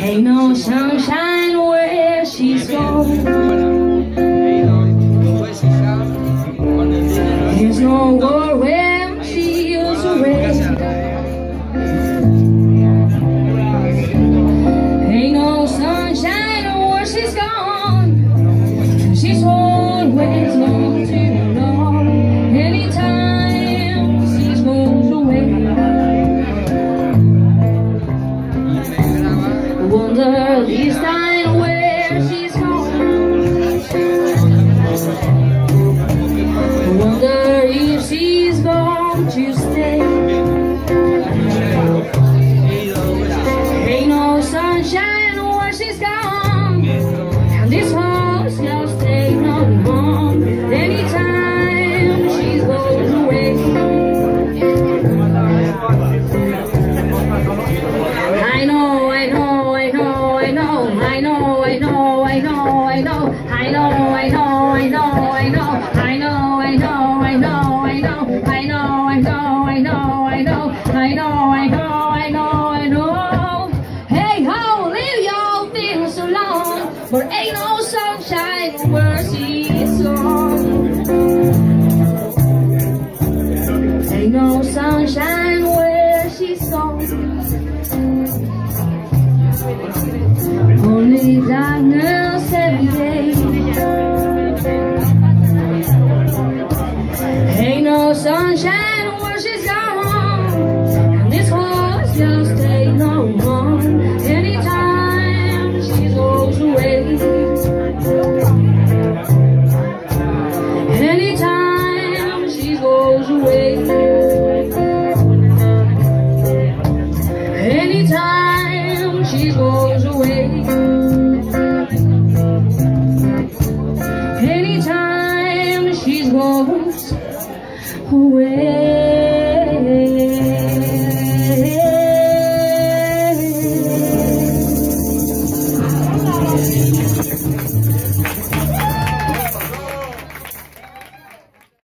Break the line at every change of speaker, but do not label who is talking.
Ain't no sunshine where she's gone. There's no war Wonder this time where she's gone. Wonder if she's going to stay. Ain't no sunshine where she's gone. And this house I know, I know, I know, I know, I know, I know, I know, I know, I know, I know, I know, I know, I know, I know, I know, I know, I know, I know, I know, I know. Hey ho, leave your things alone, but ain't no sunshine where she's gone. Ain't no sunshine sunshine when she's. And this horse just ain't no more. Anytime she goes away. Anytime she goes away. Anytime she goes away. Anytime she's who will